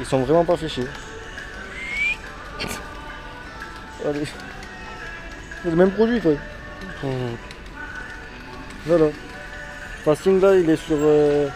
Ils sont vraiment pas fichés. Allez. C'est le même produit, toi. Mhm. Voilà. Fasting là, il est sur. Euh,